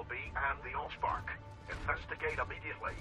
Bumblebee and the Allspark. Investigate immediately.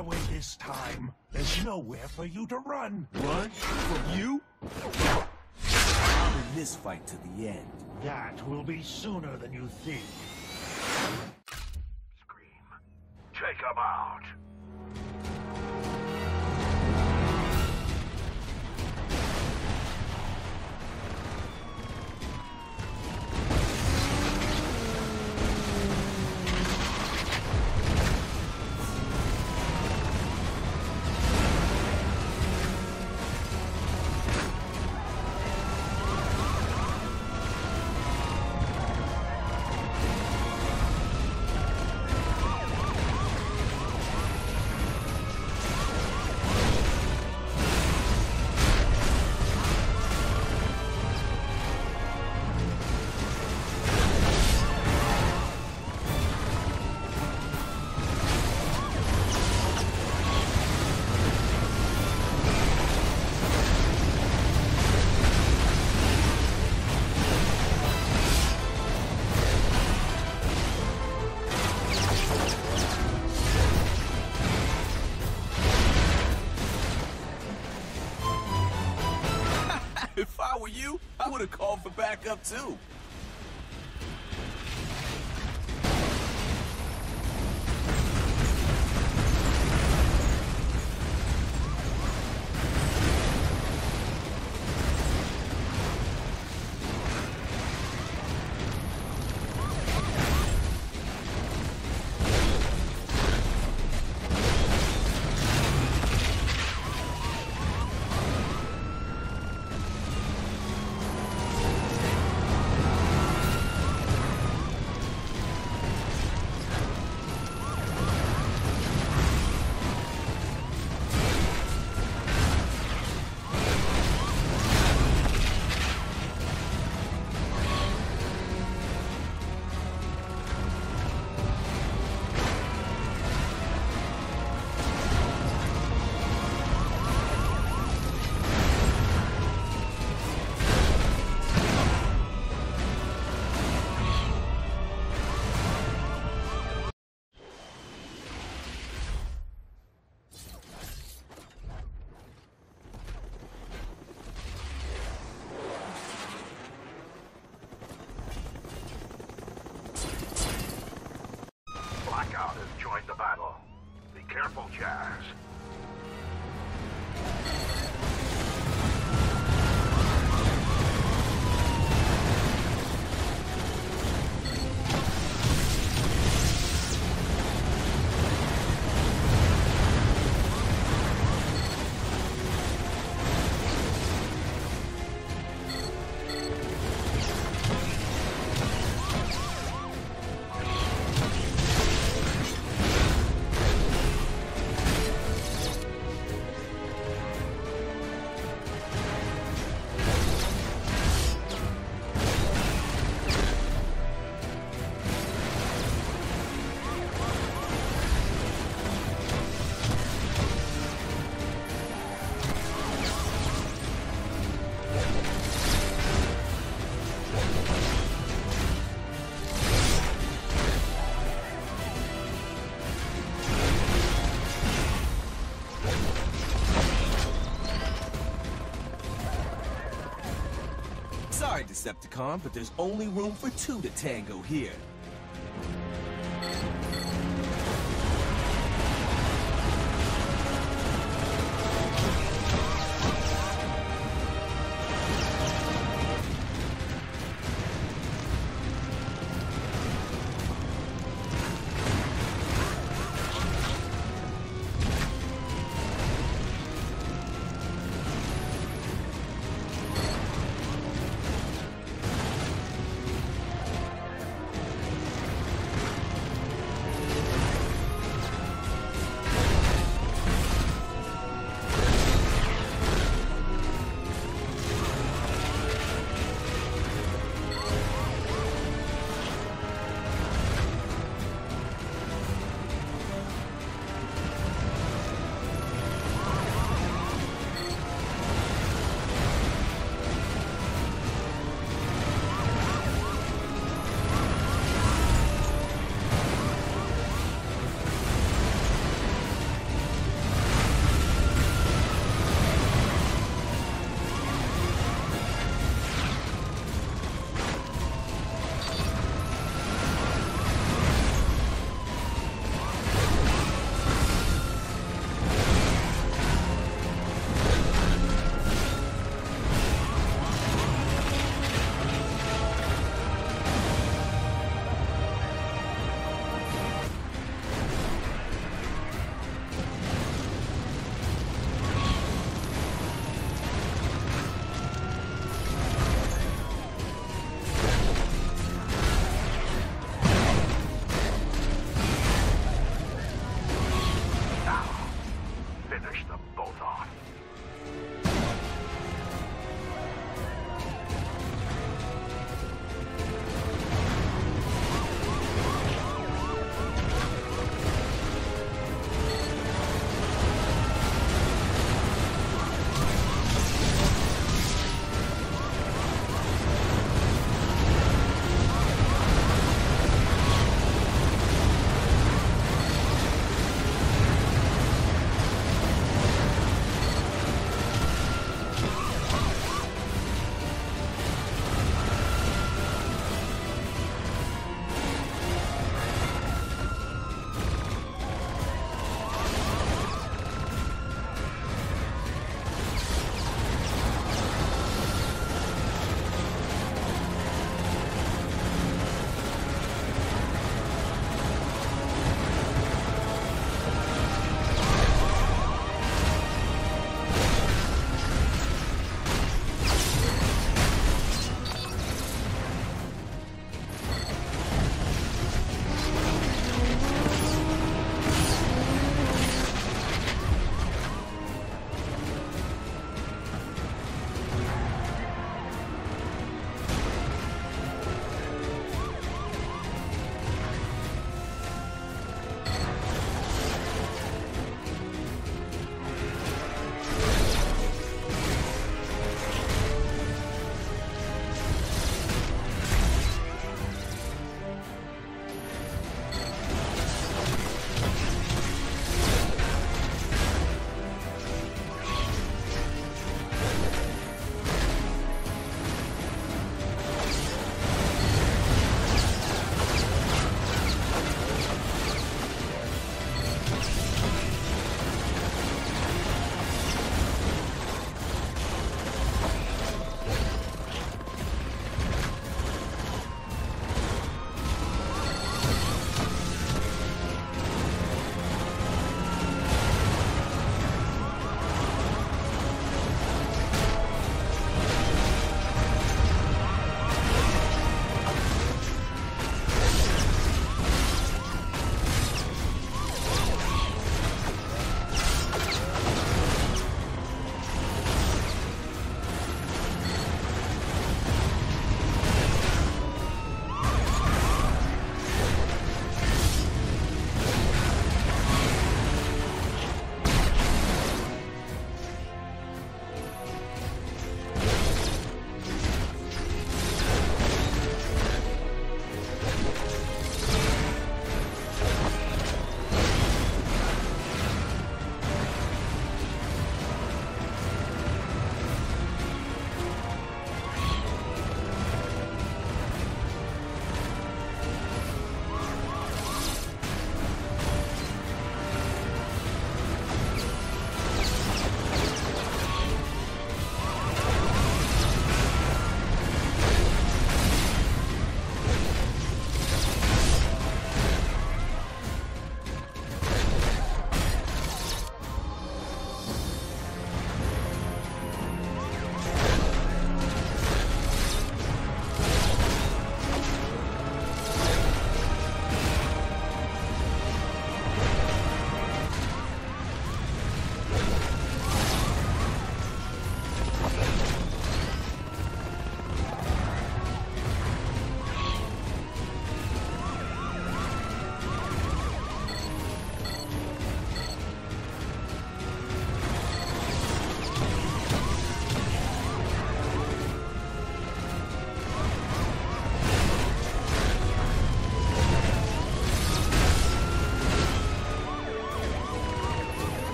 Won't away this time. There's nowhere for you to run. Run? From you? I'll bring this fight to the end. That will be sooner than you think. If I were you, I would have called for backup too. Beautiful jazz. Decepticon, but there's only room for two to tango here.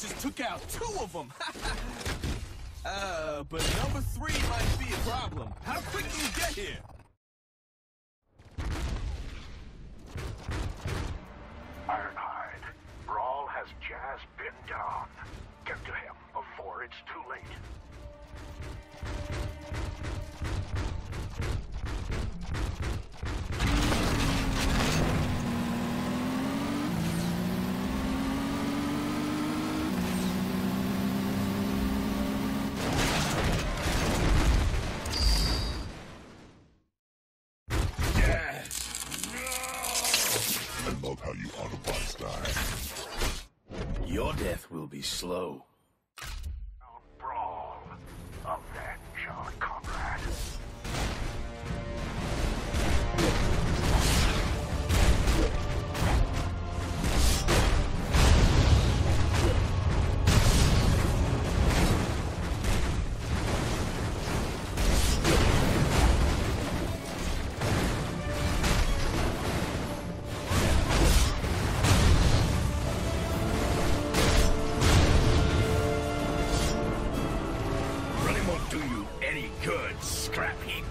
Just took out two of them. uh, but number three might be a problem. How quick can you get here? Ironhide, Brawl has Jazz pinned down. Get to him before it's too late. Good, scrap heap.